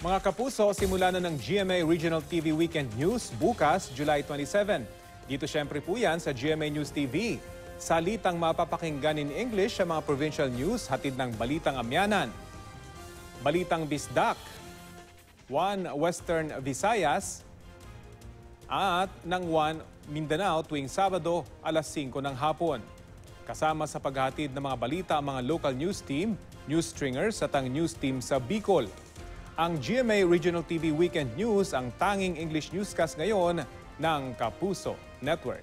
Mga kapuso, simula na ng GMA Regional TV Weekend News bukas, July 27. Dito syempre po yan sa GMA News TV. Salitang mapapakinggan in English sa mga provincial news, hatid ng Balitang Amyanan. Balitang Bisdak, One Western Visayas, at ng One Mindanao tuwing Sabado alas 5 ng hapon. Kasama sa paghatid ng mga balita ang mga local news team, news stringers at ang news team sa Bicol. Ang GMA Regional TV Weekend News ang tanging English newscast ngayon ng Kapuso Network.